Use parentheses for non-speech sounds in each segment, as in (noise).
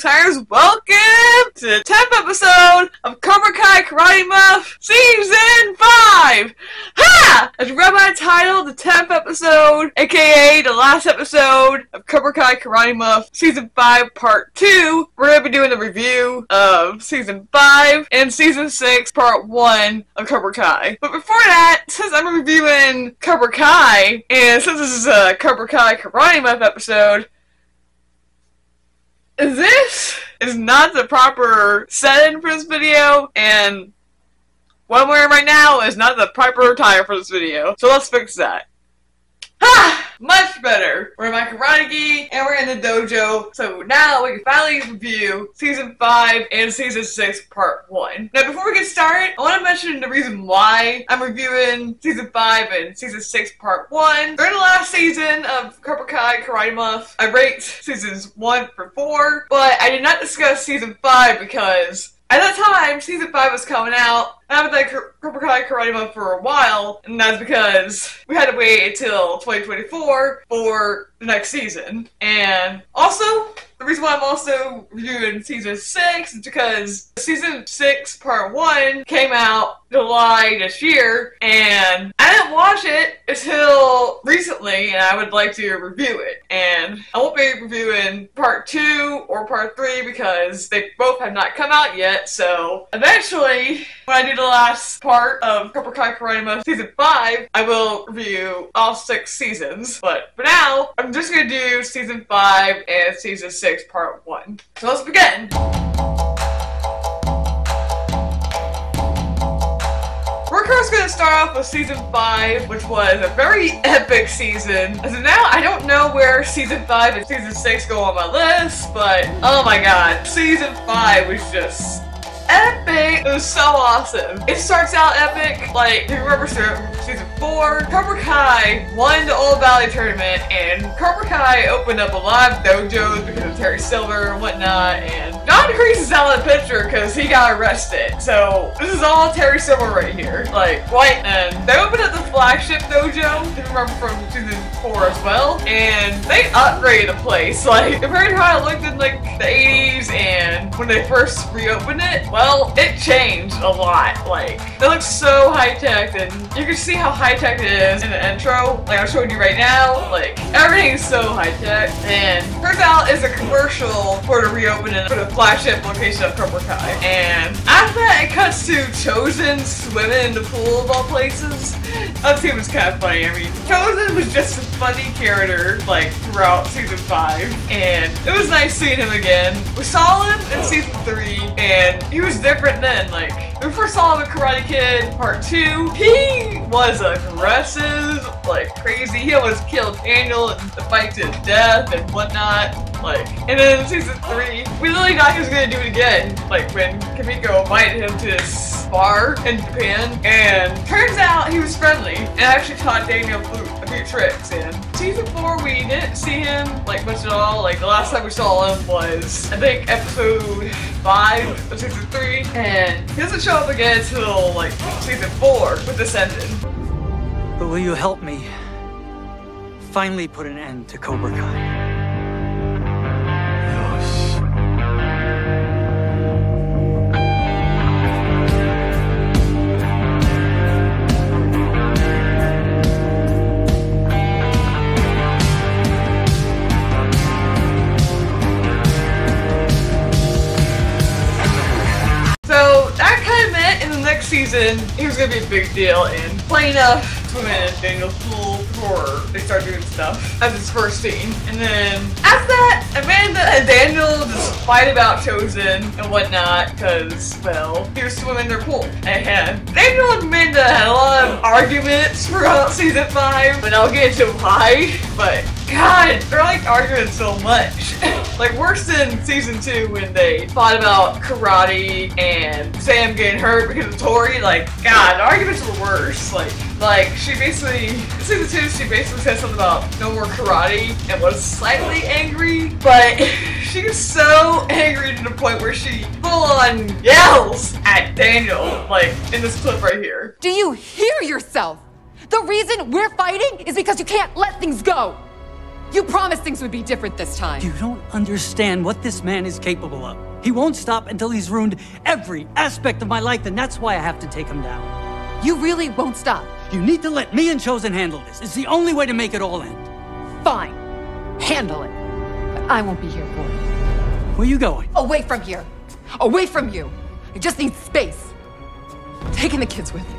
Tires. Welcome to the 10th episode of Cobra Kai Karate Muff Season 5! Ha! As you read the title, the 10th episode, aka the last episode of Cobra Kai Karate Muff Season 5 Part 2, we're gonna be doing a review of Season 5 and Season 6 Part 1 of Cobra Kai. But before that, since I'm reviewing Cobra Kai, and since this is a Cobra Kai Karate Muff episode, this is not the proper setting for this video, and what I'm wearing right now is not the proper attire for this video. So let's fix that. Ha! Much better. We're in my karate and we're in the dojo. So now we can finally review season 5 and season 6 part 1. Now before we get started, I want to mention the reason why I'm reviewing season 5 and season 6 part 1. During the last season of Cobra Kai Karate Muff, I ranked seasons 1 for 4, but I did not discuss season 5 because at that time, season 5 was coming out, I haven't done Cobra Kai Karate Mode for a while, and that's because we had to wait until 2024 for the next season. And also, the reason why I'm also reviewing season 6 is because season 6 part 1 came out July this year, and I didn't watch it until recently, and I would like to review it. And I won't be reviewing part 2 or part 3 because they both have not come out yet, so eventually, when I do the last part of Cobra Kai Karate Season 5, I will review all six seasons. But for now, I'm just gonna do Season 5 and Season 6 Part 1. So let's begin! We're gonna start off with season 5, which was a very epic season. As of now, I don't know where season 5 and season 6 go on my list, but oh my god, season 5 was just epic. It was so awesome. It starts out epic. Like, you remember season 4, Cobra Kai won the All Valley tournament, and Cobra Kai opened up a lot of dojos because of Terry Silver and whatnot, and Don Kreese is out of the picture because he got arrested. So, this is all Terry Silver right here. Like, white, and they opened up the flagship dojo, if you remember from season 4 as well, and they upgraded the place. Like, compared to how it looked in, like, the 80s and when they first reopened it, well, it changed a lot. Like, it looks so high-tech, and you can see how high-tech it is in the intro. Like, I'm showing you right now. Like, everything's so high-tech. And out it's a commercial for the reopening for the flagship location of Cobra Kai. And after that, it cuts to Chozen swimming in the pool of all places. That scene was kind of funny. I mean, Chozen was just a funny character, like, throughout season 5. And it was nice seeing him again. We saw him in season 3, and he was was different then. Like, when we first saw The Karate Kid Part 2, he was aggressive, like crazy. He almost killed Daniel in the fight to death and whatnot. Like, and then season 3, we literally thought he was gonna do it again. Like, when Kumiko invited him to bar in Japan, and turns out he was friendly and actually taught Daniel a few tricks. And season 4, we didn't see him, like, much at all. Like, the last time we saw him was, I think, episode 5 of season 3, and he doesn't show up again until, like, season 4 with this ending. But will you help me finally put an end to Cobra Kai? Season, he was gonna be a big deal, and playing up swimming in Daniel's pool before they start doing stuff as his first scene. And then after that, Amanda and Daniel just fight about Chozen and whatnot, because, well, he was swimming in their pool. And Daniel and Amanda had a lot of arguments throughout season 5, and I'll get into why, but God, they're like arguing so much. (laughs) like worse than season two when they fought about karate and Sam getting hurt because of Tori. Like, God, the arguments were worse. Like, like she basically season two, she basically said something about no more karate and was slightly angry, but (laughs) she was so angry to the point where she full on yells at Daniel, like in this clip right here. Do you hear yourself? The reason we're fighting is because you can't let things go. You promised things would be different this time. You don't understand what this man is capable of. He won't stop until he's ruined every aspect of my life, and that's why I have to take him down. You really won't stop. You need to let me and Chozen handle this. It's the only way to make it all end. Fine. Handle it. But I won't be here for it. Where are you going? Away from here. Away from you. I just need space. Taking the kids with me.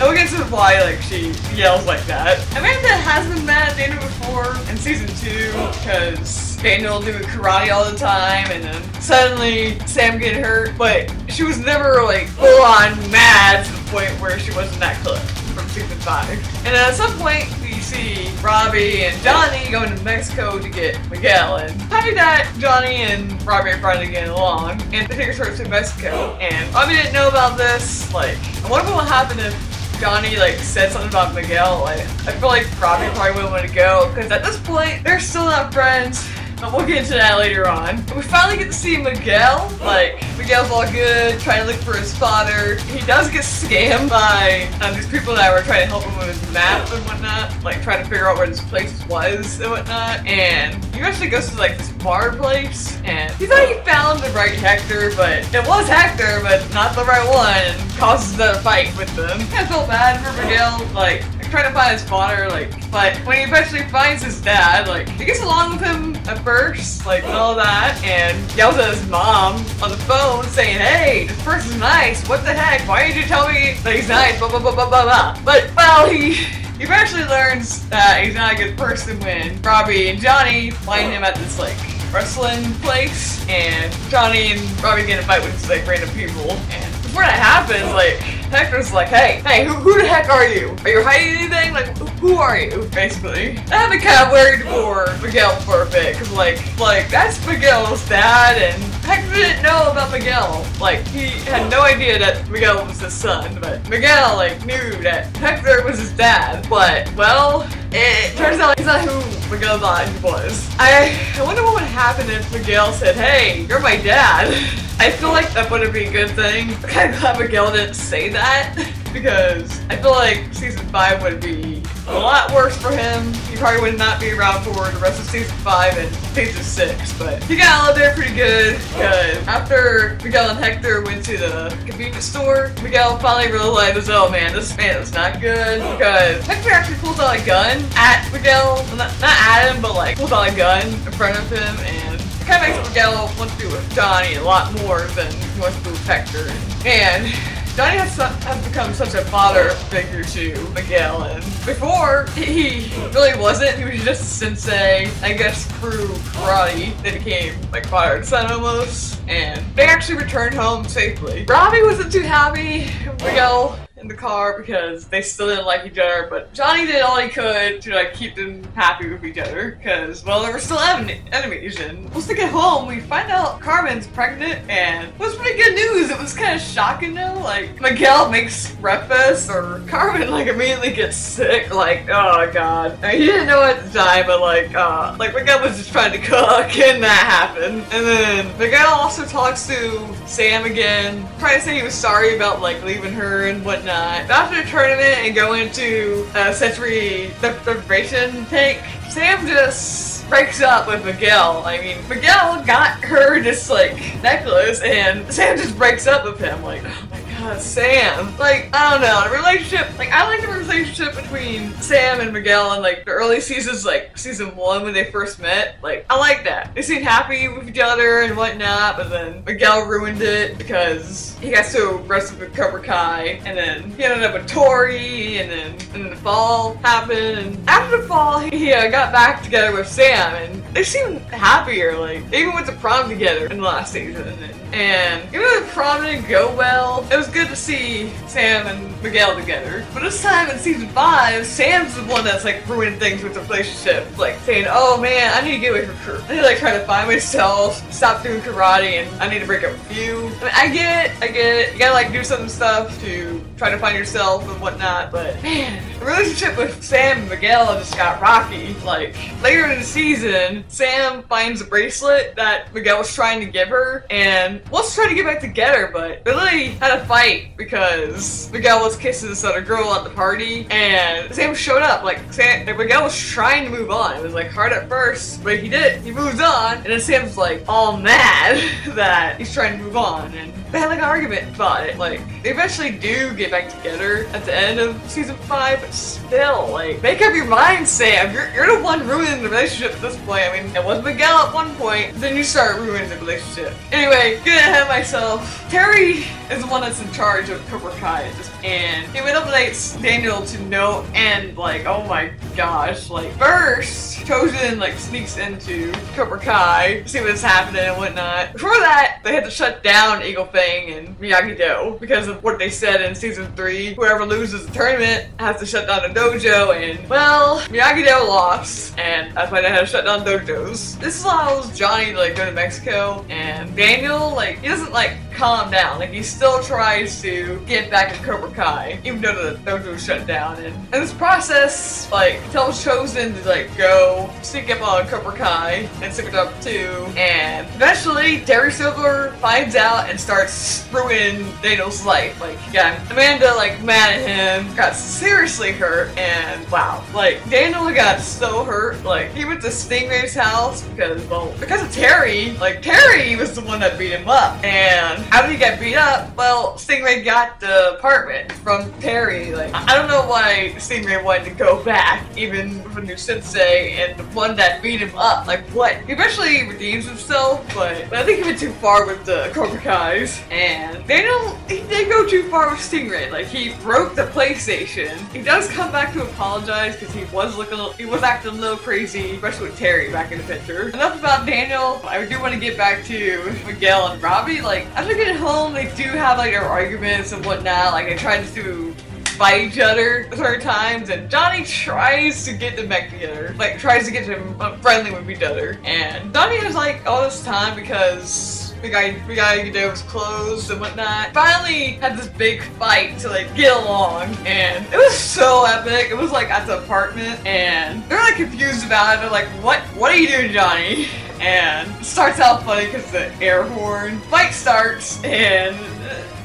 And we'll get to why like she yells like that. Amanda has been mad at Daniel before in season two because Daniel doing karate all the time and then suddenly Sam getting hurt, but she was never like full on mad to the point where she wasn't that clip from season five. And at some point we see Robbie and Johnny going to Mexico to get Miguel and happy that Johnny and Robbie are finally getting along and they take a trip to Mexico. And Robbie didn't know about this. Like, I wonder what would happen if Johnny like said something about Miguel, like I feel like Robbie probably wouldn't want to go because at this point they're still not friends. But we'll get into that later on. We finally get to see Miguel. Like, Miguel's all good, trying to look for his father. He does get scammed by um, these people that were trying to help him with his map and whatnot. Like, trying to figure out where this place was and whatnot. And he actually goes to, like, this bar place. And he thought he found the right Hector, but it was Hector, but not the right one. And causes the fight with them. I felt bad for Miguel. Like, trying to find his father, like, but when he eventually finds his dad, like, he gets along with him at first, like, all that, and yells at his mom on the phone saying, hey, this person's nice, what the heck, why did you tell me that he's nice, blah, blah, blah, blah, blah, blah. But, well, he, he eventually learns that he's not a good person when Robbie and Johnny find him at this, like, wrestling place, and Johnny and Robbie get in a fight with like, random people, and before that happens, like, Hector's like, hey, hey, who, who the heck are you? Are you hiding anything? Like, who are you? Basically. I've been kind of worried for Miguel for a bit, because, like, like, that's Miguel's dad, and Hector didn't know about Miguel. Like, he had no idea that Miguel was his son, but Miguel, like, knew that Hector was his dad. But, well, it turns out he's not who Miguel thought he was. I, I wonder what would happen if Miguel said, hey, you're my dad. (laughs) I feel like that wouldn't be a good thing. I'm kind of glad Miguel didn't say that because I feel like season 5 would be a lot worse for him. He probably would not be around for the rest of season 5 and season 6, but he got out of there pretty good because after Miguel and Hector went to the convenience store, Miguel finally realized, oh man, this man is not good because Hector actually pulls out a gun at Miguel, not, not at him, but like pulls out a gun in front of him and it kind of makes Miguel want to do with Johnny a lot more than he wants to do with Hector. And Johnny has, has become such a father figure to Miguel, and before, he really wasn't. He was just sensei, I guess, through karate that became like father and son almost, and they actually returned home safely. Robbie wasn't too happy. Miguel in the car because they still didn't like each other, but Johnny did all he could to like keep them happy with each other because, well, they were still enemies. And once they get home, we find out Carmen's pregnant, and it was pretty good news. It was kind of shocking though. Like Miguel makes breakfast, or Carmen like immediately gets sick. Like, oh god, I mean, he didn't know at the time, but like, uh, like Miguel was just trying to cook, (laughs) and that happened. And then Miguel also talks to Sam again, trying to say he was sorry about like leaving her and whatnot whatnot. After the tournament and going to a uh, sensory deprivation tank, Sam just breaks up with Miguel. I mean, Miguel got her this like necklace, and Sam just breaks up with him. Like, (gasps) oh my Sam. Like, I don't know, the relationship. Like, I like the relationship between Sam and Miguel in like the early seasons, like season one when they first met. Like, I like that. They seemed happy with each other and whatnot, but then Miguel ruined it because he got so aggressive with Cobra Kai, and then he ended up with Tori, and then and then the fall happened, and after the fall, he uh, got back together with Sam, and they seemed happier. Like even went to prom together in the last season, and, and even though the prom didn't go well, it was good to see Sam and Miguel together. But this time in season five, Sam's the one that's like ruining things with the relationship, like saying, "Oh man, I need to get away from her. I need to like try to find myself, stop doing karate, and I need to break up with you." I, mean, I get it, I get it. You gotta like do some stuff to try to find yourself and whatnot, but man, the relationship with Sam and Miguel just got rocky. Like later in the season, Sam finds a bracelet that Miguel was trying to give her, and was trying to get back together, but they literally had a fight because Miguel was kissing this other girl at the party, and Sam showed up. Like, Sam, Miguel was trying to move on. It was like hard at first, but he did. He moves on, and then Sam's like all mad (laughs) that he's trying to move on, and they had like an argument about it. Like, they eventually do get back together at the end of season five, but still, like, make up your mind, Sam. You're, you're the one ruining the relationship at this point. I mean, it was Miguel at one point, then you start ruining the relationship. Anyway, getting ahead of myself. Terry is the one that's in charge of Cobra Kai and he manipulates Daniel to no end, like, oh my gosh. Like, first, Chozen like, sneaks into Cobra Kai, see what's happening and whatnot. Before that, they had to shut down Eagle Fang and Miyagi-Do because of what they said in season 3. Whoever loses the tournament has to shut down the dojo, and, well, Miyagi-Do lost, and that's why they had to shut down dojos. This allows Johnny to, like, go to Mexico, and Daniel, like, he doesn't, like, calm down. Like, he still tries to get back at Cobra Kai, even though the dojo shut down. And in this process, like, tells Chozen to, like, go sneak up on Cobra Kai and stick it up too. And eventually, Terry Silver finds out and starts ruining Daniel's life. Like, yeah, Amanda, like, mad at him, got seriously hurt, and wow. Like, Daniel got so hurt. Like, he went to Stingray's house because, well, because of Terry. Like, Terry was the one that beat him up. And how did he get beat up? Well, Stingray got the apartment from Terry. Like, I don't know why Stingray wanted to go back, even with a new sensei and the one that beat him up. Like, what? He eventually redeems himself, but, but I think he went too far with the Cobra Kai's. And they don't, he did go too far with Stingray. Like, he broke the PlayStation. He does come back to apologize because he was looking, he was acting a little crazy, especially with Terry back in the picture. Enough about Daniel. I do want to get back to Miguel and Robbie. Like, getting home, they do have like their arguments and whatnot. Like, they try to fight each other certain times, and Johnny tries to get them back together. Like, tries to get them uh, friendly with each other. And Johnny has like all this time because guy, the guy you know was closed and whatnot. Finally had this big fight to like get along, and it was so epic. It was like at the apartment, and they're like confused about it. They're like, "What? What are you doing, Johnny?" And it starts out funny because the air horn fight starts, and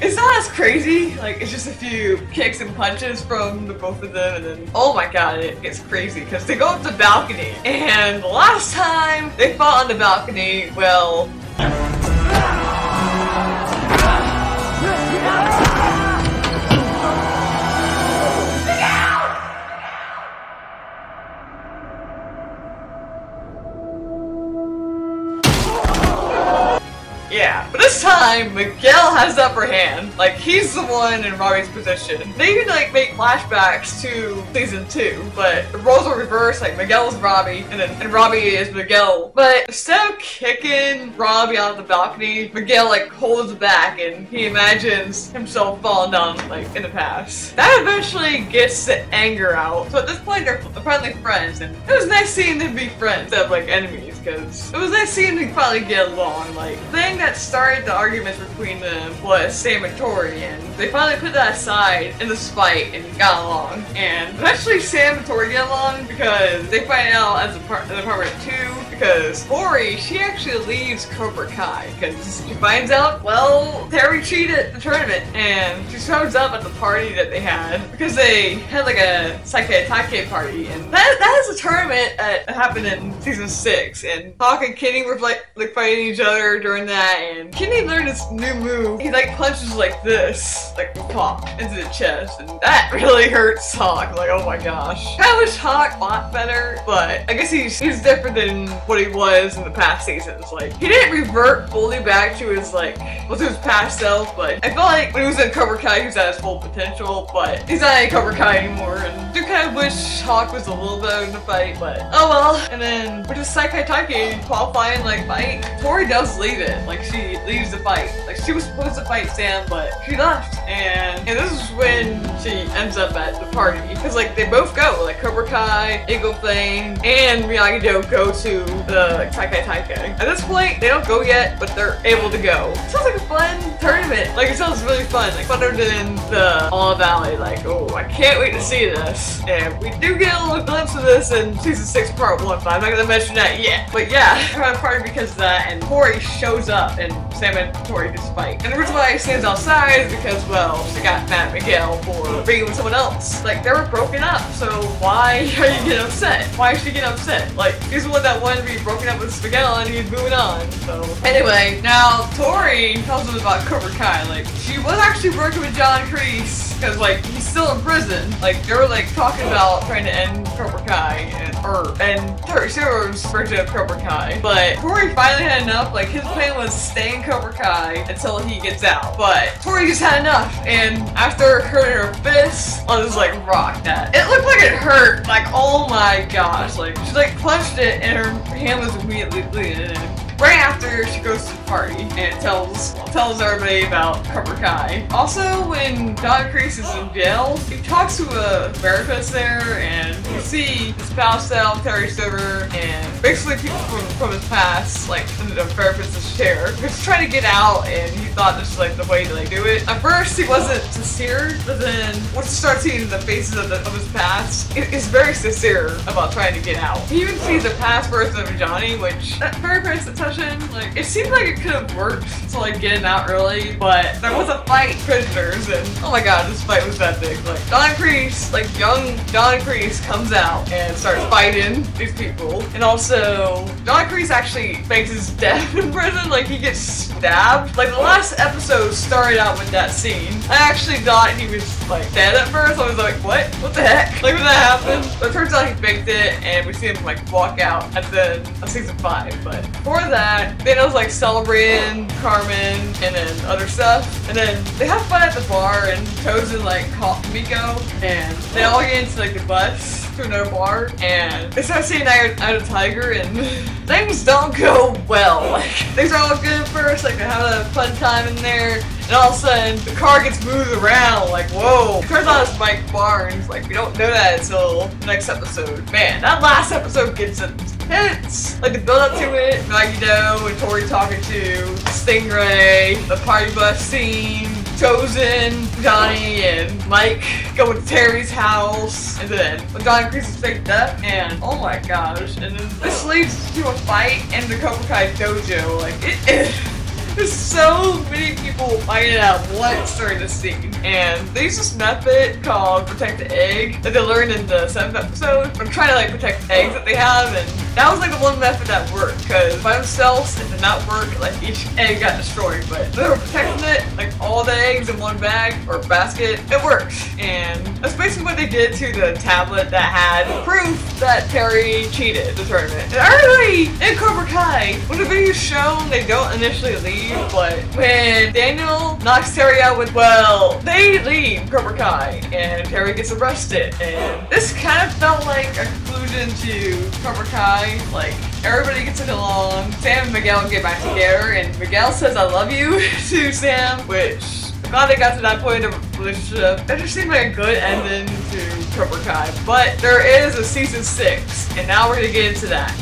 it's not as crazy. Like it's just a few kicks and punches from the both of them, and then oh my god, it gets crazy because they go up the balcony. And the last time they fought on the balcony, well. But this time Miguel has the upper hand. Like he's the one in Robbie's position. They even like make flashbacks to season two, but the roles are reversed. Like Miguel is Robbie, and then and Robbie is Miguel. But instead of kicking Robbie out of the balcony, Miguel like holds back and he imagines himself falling down like in the past. That eventually gets the anger out. So at this point they're apparently friends, and it was nice seeing them be friends instead of like enemies because it was nice seeing them finally get along. Like the thing that started the arguments between them was Sam and Tori, and they finally put that aside in this fight and got along. And eventually Sam and Tori get along because they find out as a part the part two because Tori she actually leaves Cobra Kai because she finds out well Terry cheated the tournament and she shows up at the party that they had because they had like a Sekai Taikai party and that that is a tournament that happened in season six and Hawk and Kenny were like like fighting each other during that and Kenny learned his new move. He like punches like this, like pop into the chest and that (laughs) really hurts Hawk. Like oh my gosh. I wish Hawk fought better, but I guess he's he's different than what he was in the past seasons. Like he didn't revert fully back to his like what's his past self, but I felt like when he was in Cobra Kai he was at his full potential, but he's not in Cobra Kai anymore and do kind of wish Hawk was a little better in the fight, but oh well. And then with the Sekai Taikai qualifying like fight, Tori does leave it. Like she leaves the fight. Like she was supposed to fight Sam, but she left. And and this is when she ends up at the party because like they both go. Like Cobra Kai, Eagle Flame, and Miyagi-Do go to the Sekai Taikai. At this point, they don't go yet, but they're able to go. It Sounds like a fun tournament. Like it sounds really fun. Like funner than the All Valley. Like oh, I can't wait to see this. And we do get a little glimpse of this in season six, part one, but I'm not gonna mention that yet. But yeah, (laughs) probably because of that, and Tori shows up, and Sam and Tori just fight. And the reason why stands outside is because, well, she got mad at Miguel for being with someone else. Like they were broken up, so why (laughs) are you getting upset? Why is she getting upset? Like he's the one that wanted to be broken up with Miguel, and he's moving on. So anyway, now Tori tells us about Cobra Kai. Like she was actually working with John Kreese because like he's still in prison. Like they were like talking about trying to end Cobra Kai and or and Silver's version of Cobra Kai. But Tori finally had enough. Like his plan was stay in Cobra Kai until he gets out. But Tori just had enough. And after hurting her fist on this like rock that it looked like it hurt. Like oh my gosh. Like she like punched it and her hand was immediately bleeding. Right after she goes to the party and tells tells everybody about Cobra Kai. Also, when Don Kreese is in jail, he talks to a therapist there, and you see his past self, Terry Silver, and basically people from, from his past, like in the therapist's chair. He's trying to get out, and he thought this was like the way to like do it. At first, he wasn't sincere, but then once you start seeing the faces of, the, of his past, it, it's very sincere about trying to get out. He even sees the past version of Johnny, which that therapist that touching, like it seemed like it could have worked to like get out early, but there was a fight prisoners, and oh my god, this fight was that big. Like Don Kreese, like young Don Kreese comes out and starts fighting these people, and also Don Kreese actually fakes his death (laughs) in prison. Like he gets stabbed. Like the last episode started out with that scene. I actually thought he was like dead at first. I was like, what? What the heck? Like when that happened? But it turns out he faked it, and we see him like walk out at the end of season five. But for that, Thanos like celebrating Carmen and then other stuff, and then they have fun at the bar, and Chozen like call Miko, and they all get into like the bus to another bar, and they start seeing Eye Eye of Tiger, and (laughs) things don't go well. Like things are all good at first, like they're having a fun time in there. And all of a sudden, the car gets moved around, like, whoa. Turns out it's Mike Barnes. Like, we don't know that until next episode. Man, that last episode gets intense. Like, the build up to it, Magneto and Tori talking to Stingray, the party bus scene, Chozen, Johnny, and Mike going to Terry's house, and then when Johnny Kreese is faked up, and oh my gosh, and then this leads to a fight in the Cobra Kai dojo. Like, it is. There's so many people finding out what's during the scene. And they use this method called protect the egg that they learned in the seventh episode. I'm trying to like protect the eggs that they have and that was like the one method that worked because by themselves it did not work. Like each egg got destroyed, but they were protecting it, like all the eggs in one bag or basket, it worked. And that's basically what they did to the tablet that had proof that Terry cheated the tournament. And early in Cobra Kai, when the video's shown, they don't initially leave, but when Daniel knocks Terry out with, well, they leave Cobra Kai and Terry gets arrested. And this kind of felt like a conclusion to Cobra Kai. Like, everybody gets along. Sam and Miguel get back together, and Miguel says, I love you (laughs) to Sam, which I'm glad they got to that point of relationship. That just seemed like a good ending to Cobra Kai. But there is a season six, and now we're gonna get into that.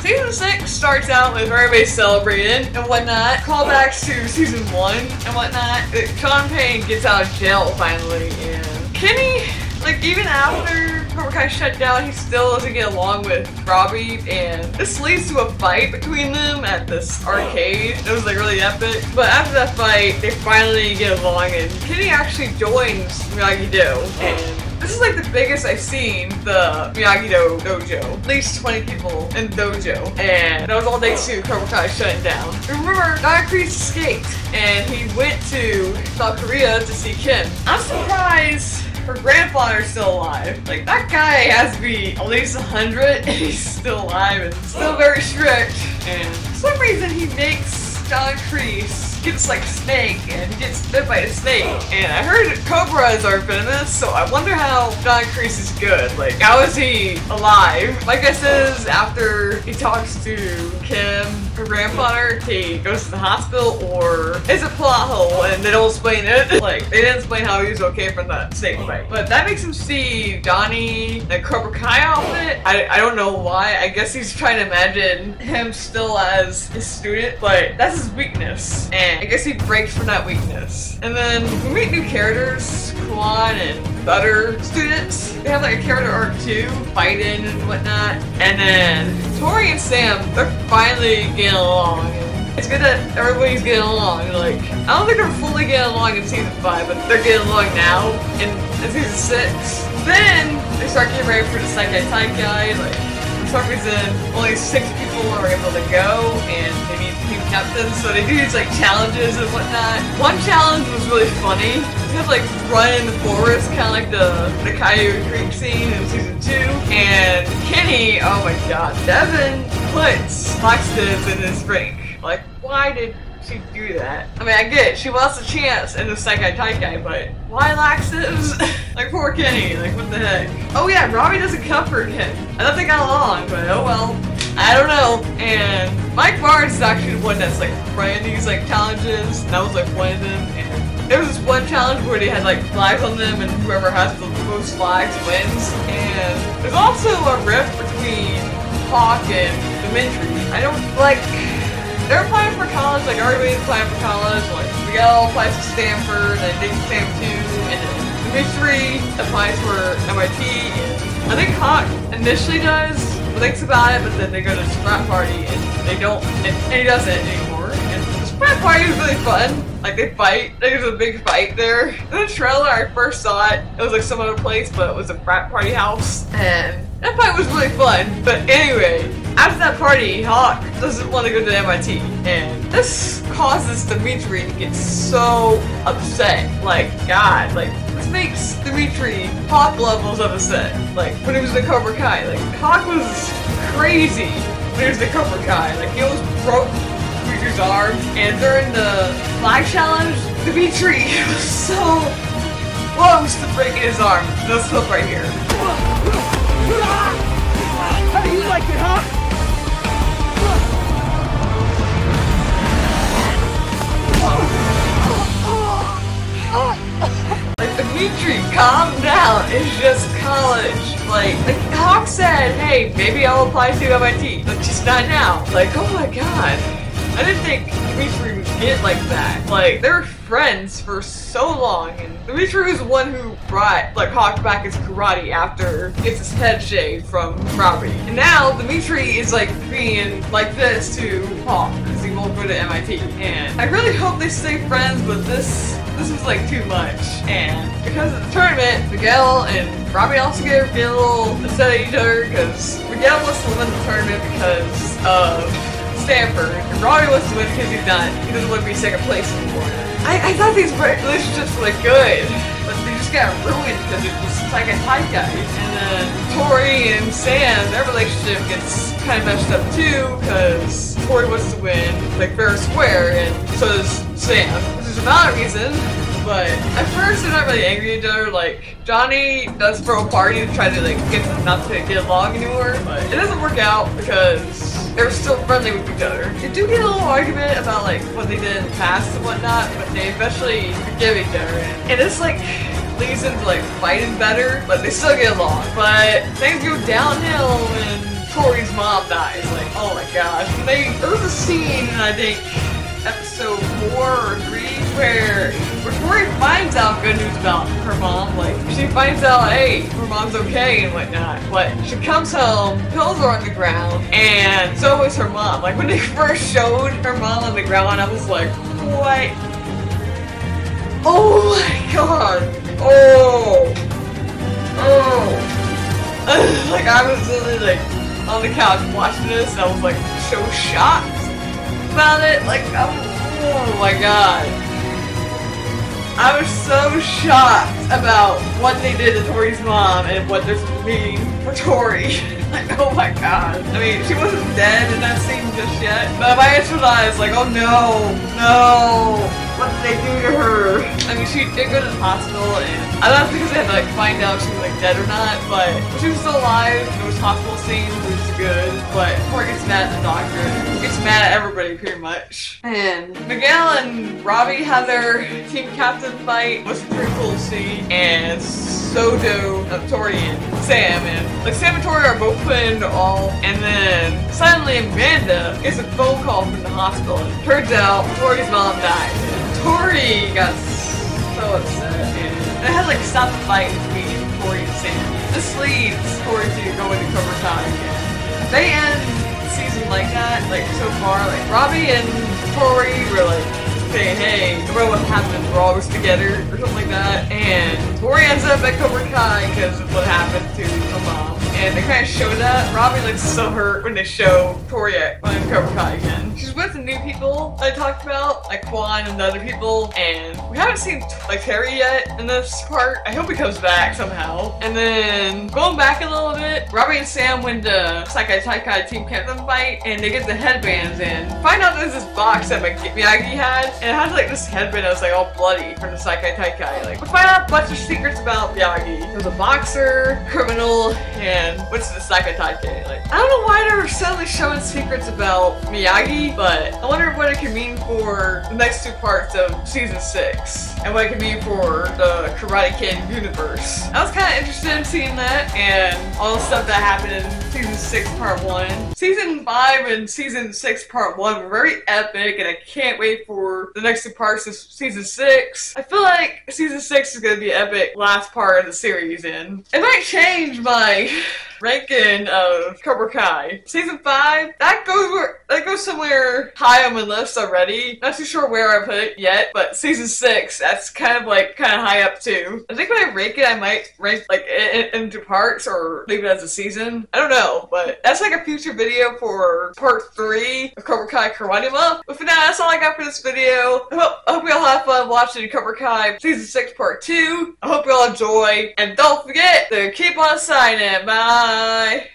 Season 6 starts out with everybody celebrating and whatnot, callbacks to season 1 and whatnot. Shawn Payne gets out of jail finally, and Kenny, like, even after Cobra Kai shut down, he still doesn't get along with Robbie, and this leads to a fight between them at this arcade. It was, like, really epic. But after that fight, they finally get along, and Kenny actually joins Miyagi-Do, and this is like the biggest I've seen the Miyagi-Do dojo. At least 20 people in dojo. And that was all thanks to Cobra Kai shutting down. Remember, Kreese escaped and he went to South Korea to see Kim. I'm surprised her grandfather's still alive. Like, that guy has to be at least 100 and he's still alive and still very strict. And for some reason he makes Don Kreese gets like a snake and he gets bit by a snake. And I heard cobras are venomous, so I wonder how Don Kreese is good. Like, how is he alive? My guess is after he talks to Kim her grandfather, he goes to the hospital, or it's a plot hole and they don't explain it. (laughs) Like, they didn't explain how he was okay from that snake bite. But that makes him see Johnny the Cobra Kai outfit. I, I don't know why. I guess he's trying to imagine him still as his student, but that's his weakness. And I guess he breaks from that weakness. And then we meet new characters, And other students. They have like a character arc too, fighting and whatnot. And then Tori and Sam, they're finally getting along. It's good that everybody's getting along. Like, I don't think they're fully getting along in season five, but they're getting along now in, in season six. Then they start getting ready for the second time Taikai. Like, for some reason, only six people are able to go, and they need so they do these like challenges and whatnot. One challenge was really funny. You have like run in the forest, kind of like the the Coyote Creek scene in season two. And Kenny, oh my god, Devon puts laxatives in his drink. Like, why did she do that? I mean, I get it. She lost a chance in the Sekai Taikai, but why laxatives? (laughs) like, poor Kenny. Like, what the heck? Oh yeah, Robbie doesn't comfort him. I thought they got along, but oh well. I don't know. And Mike Barnes is actually the one that's like running these like challenges. And that was like one of them. And there was this one challenge where they had like flags on them, and whoever has the most flags wins. And there's also a rift between Hawk and Demetri. I don't like. They're applying for college, like everybody's applying for college. Like Miguel applies to Stanford, and Dick Sam too, and Demetri applies for MIT. I think Hawk initially does, thinks about it, but then they go to frat party and they don't, and, and he doesn't anymore. And frat party is really fun. Like they fight, there's a big fight there. In (laughs) the trailer, I first saw it. It was like some other place, but it was a frat party house, and that fight was really fun. But anyway, after that party, Hawk doesn't want to go to MIT, and this causes Demetri to get so upset. Like, God, like, this makes Demetri Hawk levels of upset. Like, when he was in Cobra Kai, like, Hawk was crazy when he was in Cobra Kai. Like, he almost broke Demetri's arm, and during the flag challenge, Demetri (laughs) was so close to breaking his arm. This clip right here. How do you like it, huh? Like, Demetri, calm down. It's just college. Like, like Hawk said, hey, maybe I'll apply to MIT, but just not now. Like, oh my god. I didn't think Demetri would get like that. Like, they were friends for so long, and Demetri was one who brought, like, Hawk back his karate after gets his head shaved from Robbie. And now, Demetri is, like, being like this to Hawk, because he won't go to MIT. And I really hope they stay friends, but this this was like too much. And because of the tournament, Miguel and Robbie also get, a little upset at each other because Miguel wants to win the tournament because of Stanford. And Robbie wants to win because he's not, he doesn't want to be second place anymore. I, I thought these relationships were like good, got ruined because it was like a tight guy. And then Tori and Sam, their relationship gets kind of messed up too because Tori wants to win like fair and square, and so does Sam. Which is not a reason, but at first they're not really angry at each other. Like Johnny does throw a party to try to like get them not to get along anymore, but it doesn't work out because they're still friendly with each other. They do get a little argument about like what they did in the past and whatnot, but they eventually forgive each other, and it's like them to like fighting better, but they still get along. But things go downhill when Tori's mom dies. Like, oh my gosh. They, there was a scene, in I think, episode four or three, where, where Tori finds out good news about her mom. Like, she finds out, hey, her mom's okay and whatnot. But she comes home, pills are on the ground, and so is her mom. Like, when they (laughs) first showed her mom on the ground, I was like, what? Oh my god. Oh. Oh. (laughs) like, I was literally like, on the couch watching this, and I was like so shocked about it. Like, I'm, oh my god. I was so shocked about what they did to Tori's mom and what this would mean for Tori. (laughs) like, oh my god. I mean, she wasn't dead in that scene just yet, but my just realized, like, oh no, no. What did they do to her? I mean, she did go to the hospital, and I don't know if because they had to like find out if she was like dead or not, but she was still alive. There was hospital scene, which was good. But Tori gets mad at the doctor, gets mad at everybody pretty much. And Miguel and Robbie have their team captain fight, was pretty cool to see. And so do uh, Tori and Sam, and like Sam and Tori are both put into all, and then suddenly Amanda gets a phone call from the hospital. And turns out Tori's mom died. And Tori got so upset, and it had like stopped the fight between Tori and Sam. This leads Tori to go into Cobra Kai again. They end the season like that, like so far. Like Robbie and Tori were like saying, "Hey, remember what happened? We're always together," or something like that. And Tori ends up at Cobra Kai because of what happened to her mom. And they kind of show that. Robbie looks so hurt when they show Tori at on Cobra Kai again. She's with the new people I talked about, like Kwon and the other people, and we haven't seen like Terry yet in this part. I hope he comes back somehow. And then going back a little bit, Robbie and Sam win the Sekai Taikai team captain fight, and they get the headbands in. Find out there's this box that Miyagi had, and it has like this headband that was like all bloody from the Sekai Taikai. Like we find out a bunch of secrets about Miyagi. He was a boxer, criminal, and what's the Sekai Taikai? Like I don't know why they're suddenly showing secrets about Miyagi, but I wonder what it could mean for the next two parts of season six, and what it could mean for the Karate Kid universe. I was kind of interested in seeing that, and all the stuff that happened in season six, part one. Season five and season six, part one were very epic, and I can't wait for the next two parts of season six. I feel like season six is going to be epic last part of the series, and it might change my (laughs) ranking of Cobra Kai. Season five, that goes where that goes somewhere high on my list already. Not too sure where I put it yet, but season six, that's kind of like kind of high up too. I think when I rank it, I might rank like it, into parts or leave it as a season. I don't know, but that's like a future video for part three of Cobra Kai Month. But for now, that's all I got for this video. I hope, I hope you all have fun watching Cobra Kai season six, part two. I hope you all enjoy, and don't forget to keep on signing. Bye.